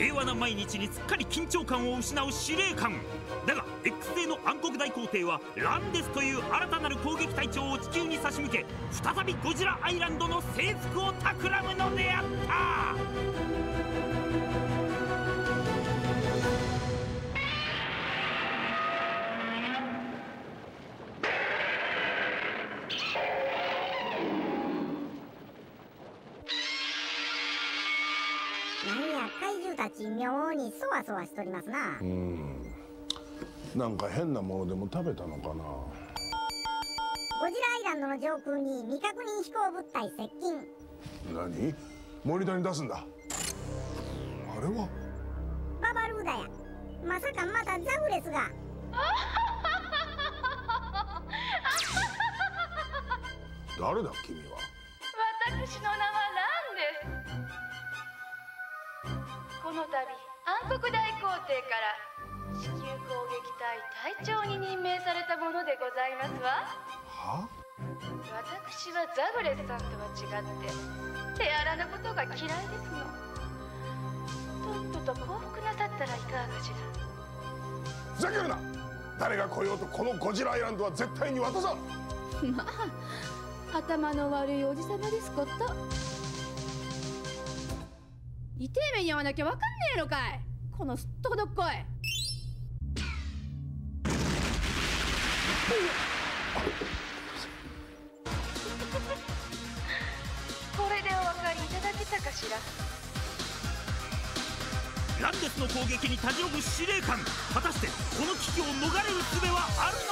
平和な毎日にすっかり緊張感を失う司令官。だが X 星の暗黒大皇帝はランデスという新たなる攻撃隊長を地球に差し向け再びゴジラアイランドの征服を企むのであった。なんや怪獣たち妙にそわそわしとりますな、うん。なんか変なものでも食べたのかな。ゴジラアイランドの上空に未確認飛行物体接近。何？モニターに出すんだ。あれは？ババルーダや。まさかまたザグレスが。誰だ君は？私の名はこの度暗黒大皇帝から地球攻撃隊隊長に任命されたものでございますわ。は私はザグレスさんとは違って手荒なことが嫌いですのとっとと降伏なさったらいかがかしら。ふざけるな！誰が来ようとこのゴジラアイランドは絶対に渡さん！まあ頭の悪いおじさまですこと痛い目に遭わなきゃわかんねえのかい。このすっとこどっこい。これでお分かりいただけたかしら？ランデスの攻撃にたじろぐ司令官。果たしてこの危機を逃れる術はあるの